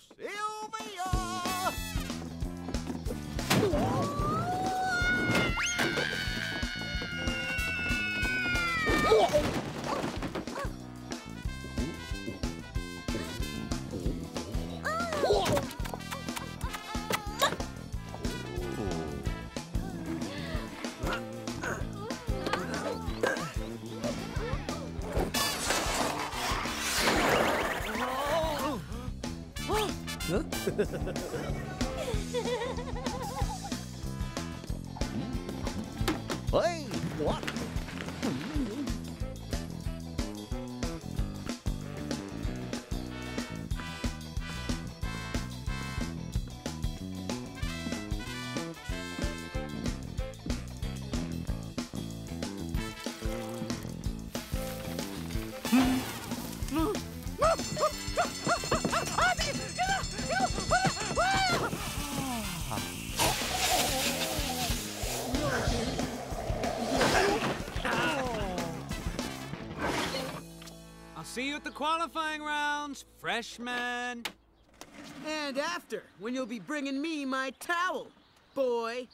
Sylvia! Oh. Hey, what? I'll see you at the qualifying rounds, freshman. And after, when you'll be bringing me my towel, boy.